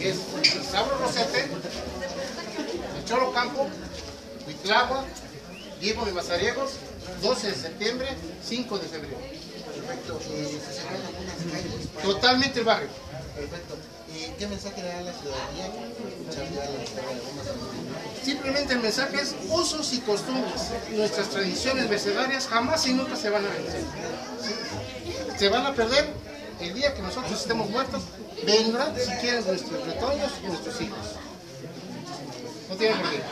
Es Sabro Rosete, el Cholo Campo, Huitlagua, Diego de Mazariegos, 12 de septiembre, 5 de febrero. Perfecto. Eh, ¿Se cerraron algunas calles? para- Totalmente el barrio. Perfecto. Eh, ¿Qué mensaje le da a la ciudadanía? Simplemente el mensaje es usos y costumbres. Nuestras tradiciones mercedarias jamás y nunca se van a vencer. Se van a perder el día que nosotros estemos muertos. Vendrán, si quieren, nuestros retoños y nuestros hijos. No tienen por qué.